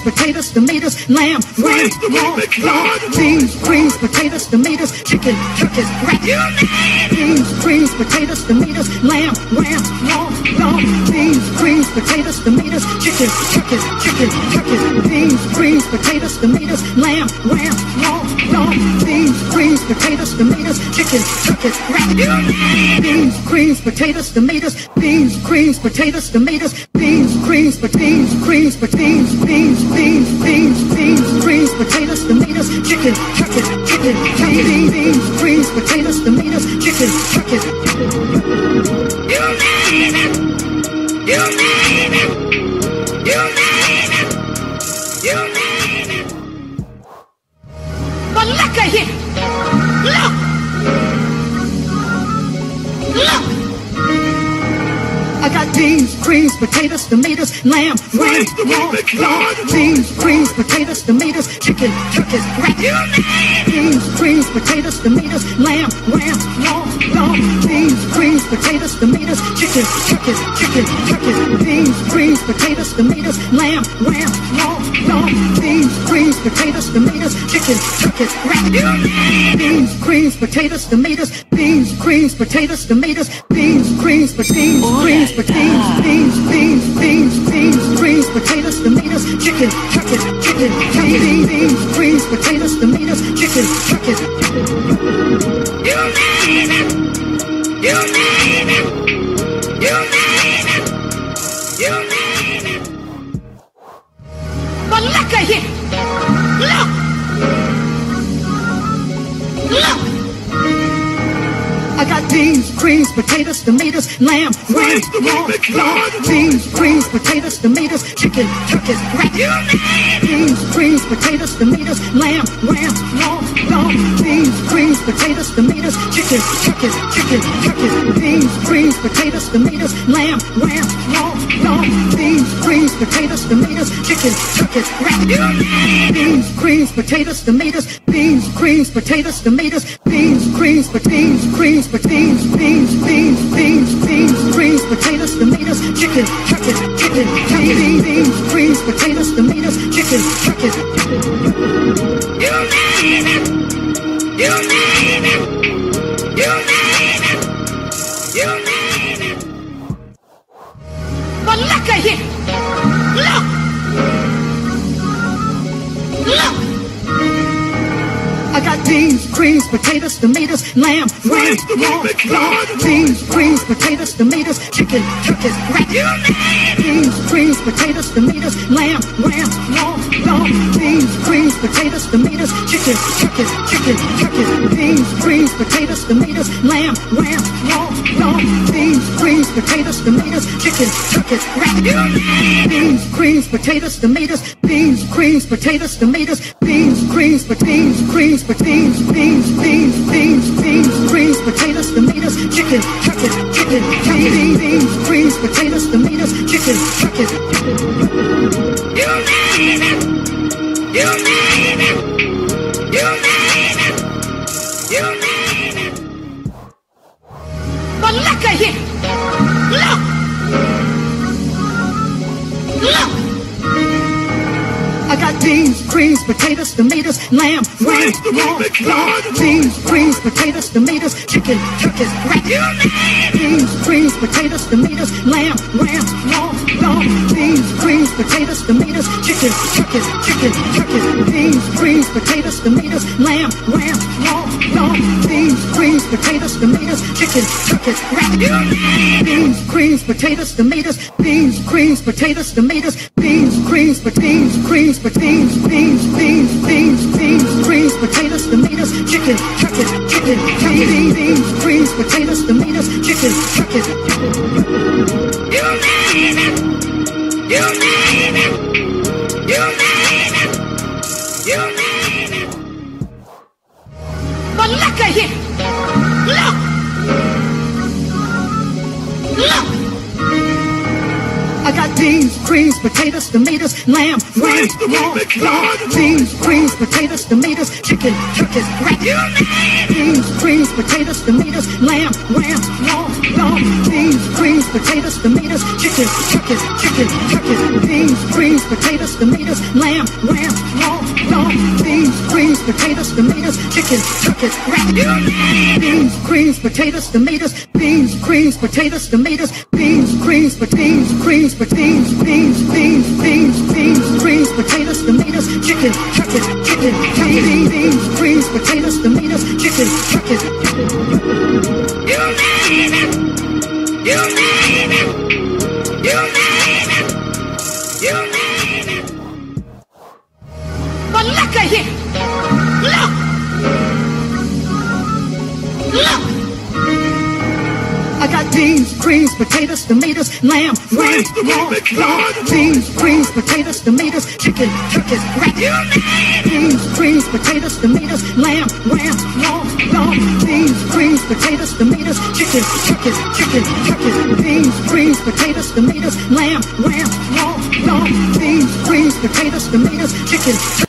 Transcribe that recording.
potatoes, tomatoes, lamb, ram, pork, pork, beans, greens, potatoes, tomatoes, chicken, turkeys, rat. Beans, greens, potatoes, tomatoes, lamb, ram, pork, pork, beans, greens, potatoes, tomatoes, chicken, turkeys, chicken, turkeys, beans, greens, potatoes, tomatoes, lamb, ram, pork, pork, beans, greens, potatoes, tomatoes, chicken, rat. Beans, greens, potatoes, tomatoes, beans, greens, potatoes, tomatoes, beans, greens, beans, greens, beans, beans, beans, beans, beans, greens, potatoes, tomatoes, chicken, chicken, beans, beans, greens, potatoes, tomatoes, chicken, turkey. You name it, you name it, you name it, you name it. But look at here, look, got beans, greens, potatoes, tomatoes, lamb, ram, pork, pork, beans, greens, potatoes, tomatoes, chicken, turkeys, rat. Beans, greens, potatoes, tomatoes, lamb, ram, pork, pork, beans, greens, potatoes, tomatoes, chicken, turkeys, chicken, turkeys, beans, greens, potatoes, tomatoes, lamb, ram, pork, pork, beans, greens, potatoes, tomatoes, chicken, turkeys, rat. Beans, greens, potatoes, tomatoes, beans, greens, potatoes, tomatoes, beans, greens, potatoes, oh, greens, potatoes, beans, beans, beans, beans, greens, potatoes, tomatoes, chicken, turkeys, chicken, beans, beans, greens, potatoes, tomatoes, chicken, turkeys. You name it, you name it, beans, greens, potatoes, tomatoes, lamb, ram, pork, pork, beans, greens, potatoes, tomatoes, chicken, turkeys, rat. Beans, greens, potatoes, tomatoes, lamb, ram, pork, pork, beans, greens, potatoes, tomatoes, chicken, turkeys, chicken, turkeys, beans, greens, potatoes, tomatoes, lamb, ram, beans, greens, potatoes, tomatoes, chicken, turkeys, rat. Beans, greens, potatoes, tomatoes, beans, greens, potatoes, tomatoes, beans, greens, potatoes, greens, beans, beans, beans, beans, beans, greens, potatoes, tomatoes, chicken, turkeys, chicken, beans, beans, greens, potatoes, tomatoes, chicken, turkeys. You name it, you name it, beans, greens, potatoes, tomatoes, lamb, ram, pork, pork, beans, greens, potatoes, tomatoes, chicken, turkeys, rat. Beans, greens, potatoes, tomatoes, lamb, ram, pork, pork, beans, greens, potatoes, tomatoes, chicken, turkeys, chicken, turkeys, beans, greens, potatoes, tomatoes, lamb, ram, potatoes, tomatoes, chicken, turkeys, rat. Beans, greens, potatoes, tomatoes, beans, greens, potatoes, tomatoes, beans, greens, beans, greens, beans, beans, beans, beans, beans, greens, potatoes, tomatoes, chicken, turkeys, chicken, beans, greens, potatoes, tomatoes, chicken, turkeys. I got beans, greens, potatoes, tomatoes, lamb, ram, pork, pork, beans, greens, potatoes, tomatoes, chicken, turkeys, rat. Beans, greens, potatoes, tomatoes, lamb, ram, pork, pork, beans, greens, potatoes, tomatoes, chicken, turkeys, chicken, turkeys, beans, greens, potatoes, tomatoes, lamb, ram, pork, pork, beans, greens, potatoes, tomatoes, chicken, turkeys, rat. Beans, greens, potatoes, tomatoes, beans, greens, potatoes, tomatoes, beans, greens, beans, greens, beans, beans, beans, beans, beans, greens, potatoes, tomatoes, chicken, turkeys, chicken, beans, beans, greens, potatoes, tomatoes, chicken, turkeys. Look, look. I got beans, greens, potatoes, tomatoes, lamb, ram, raw, raw, beans, greens, potatoes, tomatoes, chicken, turkeys, rat, beans, greens, potatoes, tomatoes, lamb, ram, raw, raw, beans, greens, potatoes, tomatoes, chicken, turkeys, chicken, turkeys, beans, greens, potatoes, tomatoes, lamb, ram, raw, raw, beans, greens, potatoes, tomatoes, chicken, turkeys, rat, beans, greens, potatoes, tomatoes, beans, greens, potatoes, tomatoes, beans, greens, beans, greens, beans, beans, beans, beans, beans, greens, potatoes, tomatoes, chicken, turkeys, chicken, beans, beans, greens, potatoes, tomatoes, chicken, turkeys. You name it. You name it. I got beans, greens, potatoes, tomatoes, lamb, ram, raw, raw, beans, greens, potatoes, tomatoes, chicken, turkeys, rat, beans, greens, potatoes, tomatoes, lamb, ram, raw, raw, beans, greens, potatoes, tomatoes, chicken, turkeys, chicken, turkeys, beans, greens, potatoes, tomatoes, lamb, ram, raw, raw, beans, greens, potatoes, tomatoes, chicken.